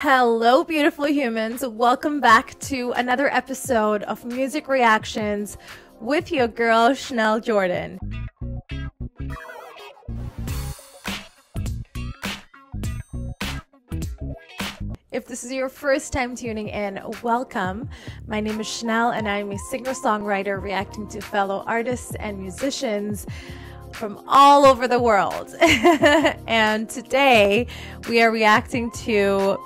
Hello, beautiful humans. Welcome back to another episode of Music Reactions with your girl, Schnell Jordan. If this is your first time tuning in, welcome. My name is Schnell, and I'm a singer songwriter reacting to fellow artists and musicians from all over the world. and today we are reacting to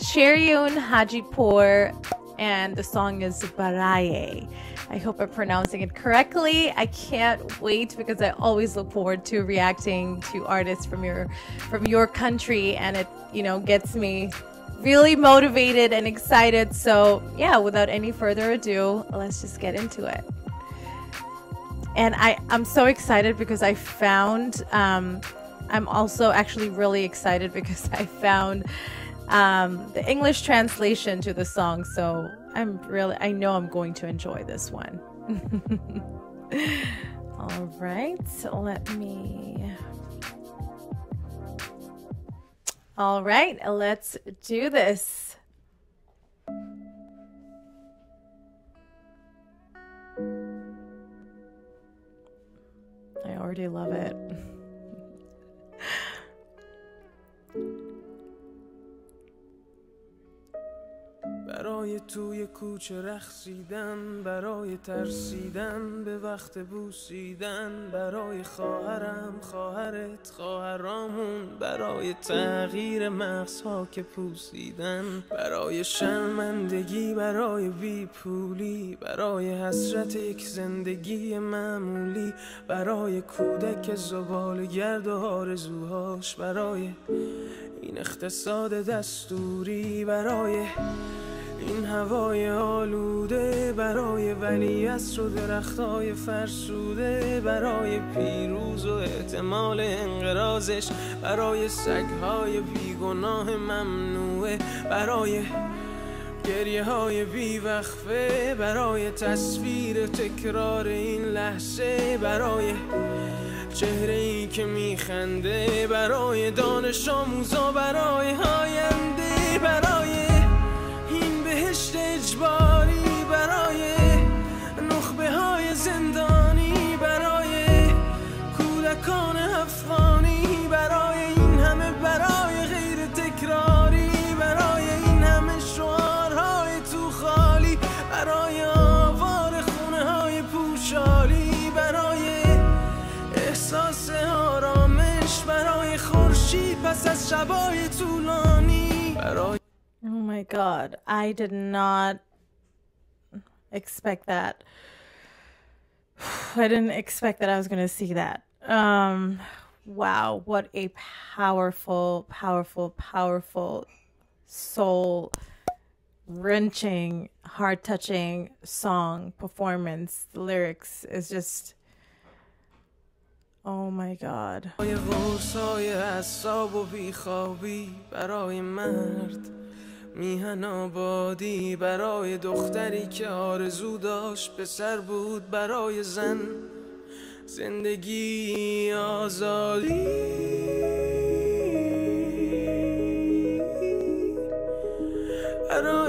Shervin Hajipour, and the song is Baraye. I hope I'm pronouncing it correctly. I can't wait because I always look forward to reacting to artists from your from your country and it, you know, gets me really motivated and excited. So, yeah, without any further ado, let's just get into it. And I, I'm so excited because I found, um, I'm also actually really excited because I found um, the English translation to the song. So I'm really, I know I'm going to enjoy this one. All right, let me. All right, let's do this. I already love it. برای توی کوچه رخصیدن برای ترسیدن به وقت بوسیدن برای خواهرم خواهرت خواهرامون برای تغییر مغزها که پوسیدن برای شرمندگی برای بیپولی برای حسرت یک زندگی معمولی برای کودک زبال گرد و آرزوهاش برای این اقتصاد دستوری برای این هوای آلوده برای ولی و درختای فرسوده برای پیروز و احتمال انقرازش برای سگهای بیگناه ممنوعه برای گریه های بیوقفه برای تصویر تکرار این لحظه برای چهره ای که میخنده برای دانش آموزا برای آینده برای اجباری برای نخبه های زندانی برای کودکان افغانی برای این همه برای غیر تکراری برای این همه شعارهای تو خالی برای آوار خونه های پوشالی برای احساس آرامش برای خورشید پس از شبای طولانی برای Oh my god, I did not expect that. I didn't expect that I was going to see that. Um wow, what a powerful, powerful, powerful soul wrenching, heart touching song performance. The lyrics is just Oh my god. میهن آبادی برای دختری که آرزو داشت پسر بود برای زن. زندگی آزادی. برای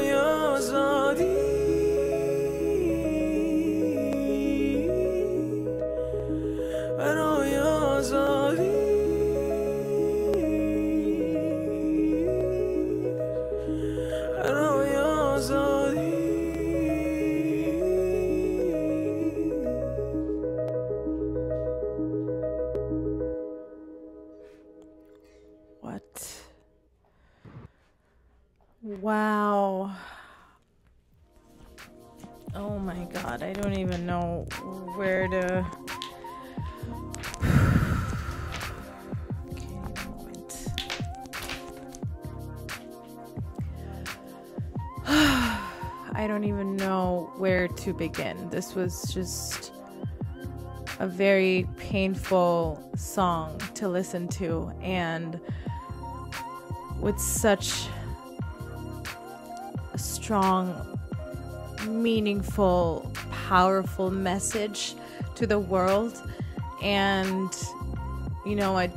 Wow. Oh my god, I don't even know where to. I don't even know where to begin. This was just a very painful song to listen to and with such strong meaningful powerful message to the world and you know I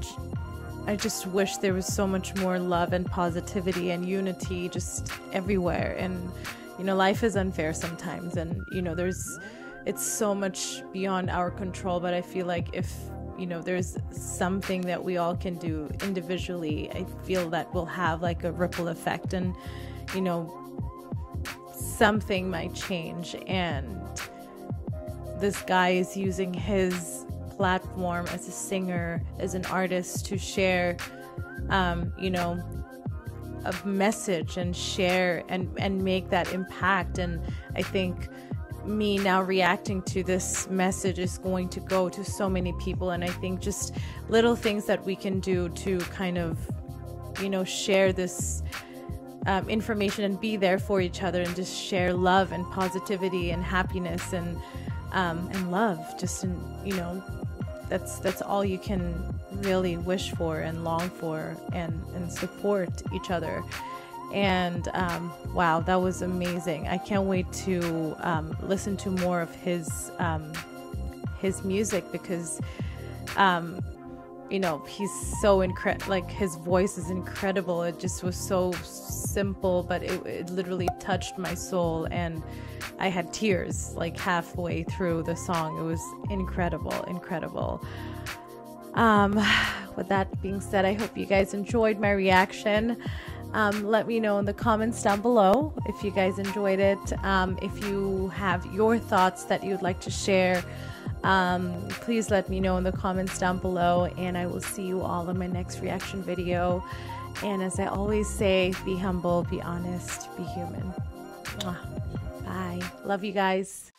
I just wish there was so much more love and positivity and unity just everywhere. And, you know, life is unfair sometimes. And, you know, there's, it's so much beyond our control. But I feel like if, you know, there's something that we all can do individually, I feel that will have like a ripple effect. And, you know, something might change. And this guy is using his platform as a singer, as an artist to share, um, you know, a message and share and, and make that impact. And I think me now reacting to this message is going to go to so many people. And I think just little things that we can do to kind of, you know, share this. Um, information and be there for each other and just share love and positivity and happiness and um, and love. Just in you know that's that's all you can really wish for and long for and and support each other. And um, wow that was amazing. I can't wait to um, listen to more of his um, his music because um, you know he's so incredible like his voice is incredible it just was so simple but it, it literally touched my soul and I had tears like halfway through the song. It was incredible, incredible. Um, with that being said, I hope you guys enjoyed my reaction. Um, let me know in the comments down below if you guys enjoyed it. Um, if you have your thoughts that you'd like to share, um, please let me know in the comments down below, and I will see you all in my next reaction video. And as I always say, be humble, be honest, be human. Bye. Love you guys.